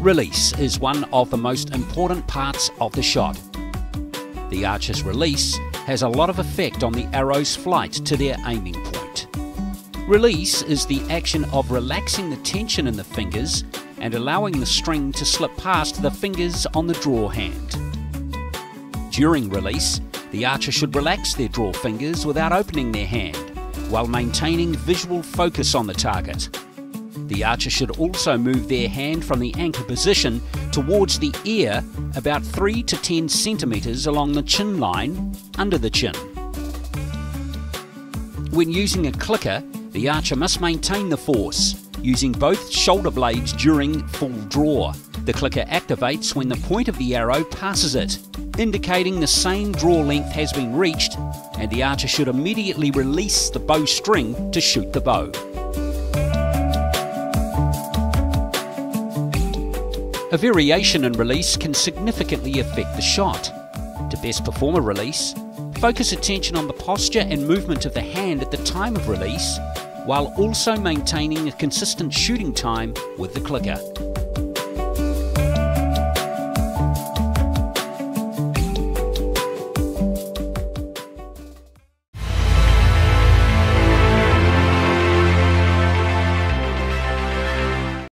Release is one of the most important parts of the shot. The archer's release has a lot of effect on the arrow's flight to their aiming point. Release is the action of relaxing the tension in the fingers and allowing the string to slip past the fingers on the draw hand. During release, the archer should relax their draw fingers without opening their hand, while maintaining visual focus on the target. The archer should also move their hand from the anchor position towards the ear about 3 to 10 centimetres along the chin line, under the chin. When using a clicker, the archer must maintain the force, using both shoulder blades during full draw. The clicker activates when the point of the arrow passes it, indicating the same draw length has been reached, and the archer should immediately release the bow string to shoot the bow. A variation in release can significantly affect the shot. To best perform a release, focus attention on the posture and movement of the hand at the time of release, while also maintaining a consistent shooting time with the clicker.